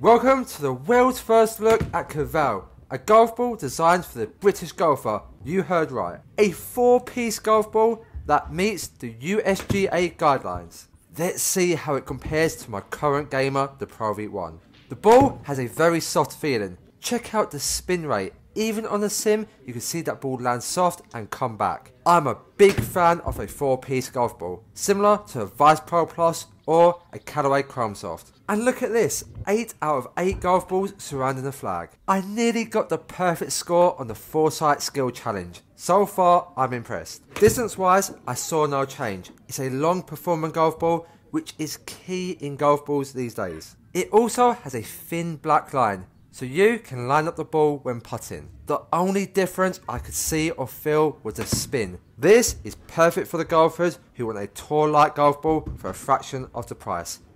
Welcome to the world's first look at Cavell, a golf ball designed for the British golfer. You heard right. A four piece golf ball that meets the USGA guidelines. Let's see how it compares to my current gamer, the Pro V1. The ball has a very soft feeling. Check out the spin rate. Even on the sim, you can see that ball land soft and come back. I'm a big fan of a four piece golf ball, similar to a Vice Pro Plus or a Callaway Chrome Soft. And look at this, 8 out of 8 golf balls surrounding the flag. I nearly got the perfect score on the Foresight Skill Challenge. So far, I'm impressed. Distance wise, I saw no change. It's a long performing golf ball, which is key in golf balls these days. It also has a thin black line, so you can line up the ball when putting. The only difference I could see or feel was the spin. This is perfect for the golfers who want a tour-like golf ball for a fraction of the price.